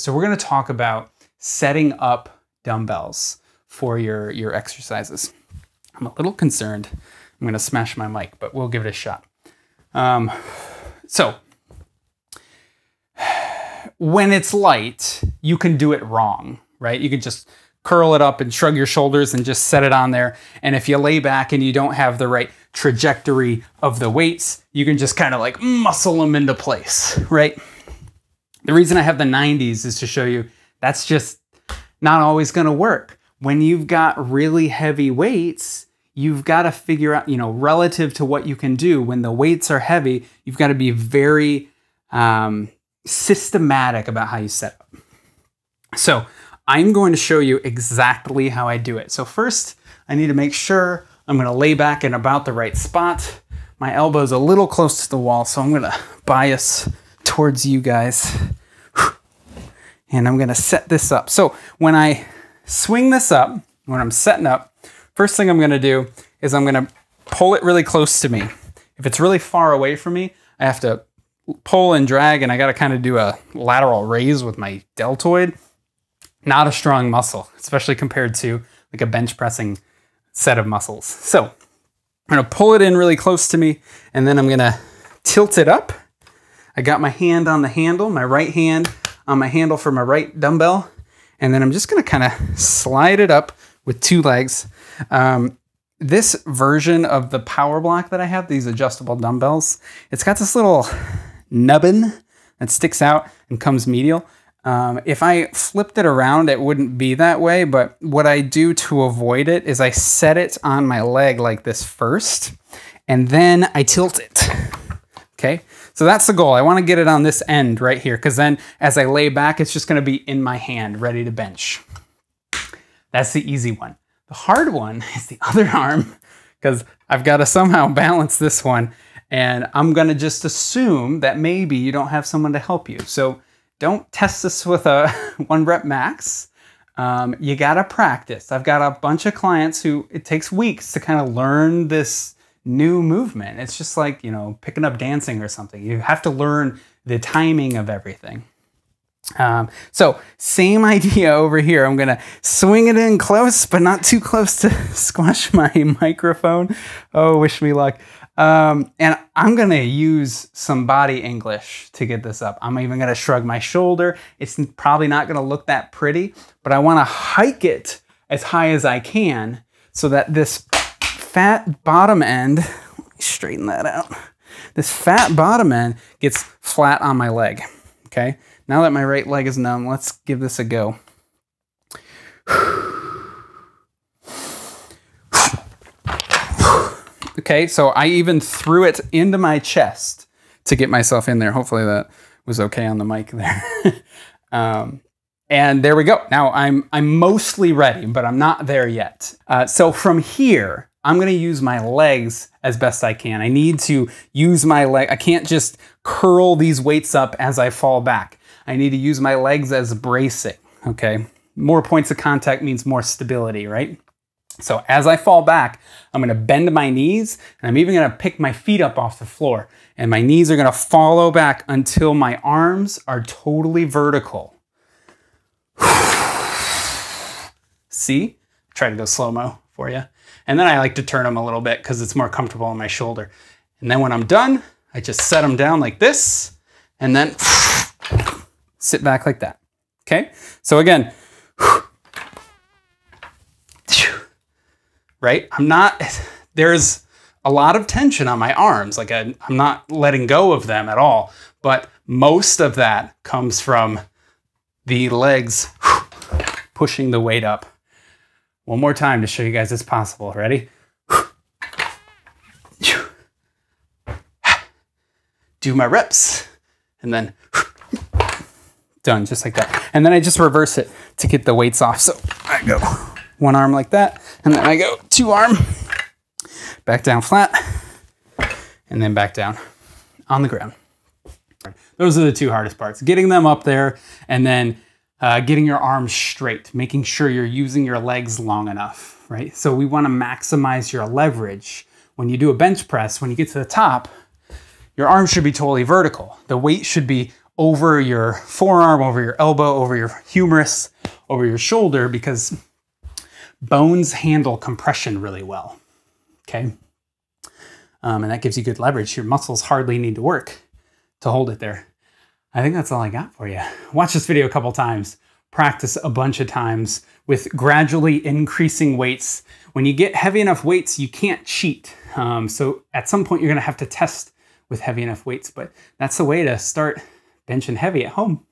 So we're gonna talk about setting up dumbbells for your, your exercises. I'm a little concerned. I'm gonna smash my mic, but we'll give it a shot. Um, so when it's light, you can do it wrong, right? You can just curl it up and shrug your shoulders and just set it on there. And if you lay back and you don't have the right trajectory of the weights, you can just kind of like muscle them into place, right? The reason I have the 90s is to show you that's just not always going to work. When you've got really heavy weights, you've got to figure out, you know, relative to what you can do, when the weights are heavy, you've got to be very um, systematic about how you set up. So I'm going to show you exactly how I do it. So first, I need to make sure I'm going to lay back in about the right spot. My elbow's a little close to the wall, so I'm going to bias towards you guys. And I'm going to set this up. So when I swing this up, when I'm setting up, first thing I'm going to do is I'm going to pull it really close to me. If it's really far away from me, I have to pull and drag and I got to kind of do a lateral raise with my deltoid. Not a strong muscle, especially compared to like a bench pressing set of muscles. So I'm to pull it in really close to me and then I'm going to tilt it up. I got my hand on the handle, my right hand on my handle for my right dumbbell. And then I'm just going to kind of slide it up with two legs. Um, this version of the power block that I have, these adjustable dumbbells, it's got this little nubbin that sticks out and comes medial. Um, if I flipped it around, it wouldn't be that way, but what I do to avoid it is I set it on my leg like this first, and then I tilt it. Okay, so that's the goal. I want to get it on this end right here, because then as I lay back, it's just going to be in my hand, ready to bench. That's the easy one. The hard one is the other arm, because I've got to somehow balance this one and I'm gonna just assume that maybe you don't have someone to help you. So don't test this with a one rep max. Um, you gotta practice. I've got a bunch of clients who it takes weeks to kind of learn this new movement. It's just like, you know, picking up dancing or something. You have to learn the timing of everything. Um, so same idea over here. I'm gonna swing it in close, but not too close to squash my microphone. Oh, wish me luck. Um, and I'm gonna use some body English to get this up. I'm even gonna shrug my shoulder. It's probably not gonna look that pretty, but I wanna hike it as high as I can so that this fat bottom end, let me straighten that out. This fat bottom end gets flat on my leg, okay? Now that my right leg is numb, let's give this a go. Okay, so I even threw it into my chest to get myself in there. Hopefully that was okay on the mic there. um, and there we go. Now I'm, I'm mostly ready, but I'm not there yet. Uh, so from here, I'm gonna use my legs as best I can. I need to use my leg. I can't just curl these weights up as I fall back. I need to use my legs as bracing, okay? More points of contact means more stability, right? So as I fall back, I'm gonna bend my knees and I'm even gonna pick my feet up off the floor and my knees are gonna follow back until my arms are totally vertical. See? Try to go slow-mo for you. And then I like to turn them a little bit because it's more comfortable on my shoulder. And then when I'm done, I just set them down like this and then sit back like that. Okay? So again, right? I'm not, there's a lot of tension on my arms. Like I, I'm not letting go of them at all. But most of that comes from the legs pushing the weight up. One more time to show you guys it's possible. Ready? Do my reps and then done just like that. And then I just reverse it to get the weights off. So I go one arm like that, and then I go two arm, back down flat, and then back down on the ground. Those are the two hardest parts, getting them up there and then uh, getting your arms straight, making sure you're using your legs long enough, right? So we wanna maximize your leverage. When you do a bench press, when you get to the top, your arms should be totally vertical. The weight should be over your forearm, over your elbow, over your humerus, over your shoulder, because bones handle compression really well. Okay. Um, and that gives you good leverage. Your muscles hardly need to work to hold it there. I think that's all I got for you. Watch this video a couple times, practice a bunch of times with gradually increasing weights. When you get heavy enough weights, you can't cheat. Um, so at some point, you're gonna have to test with heavy enough weights, but that's the way to start benching heavy at home.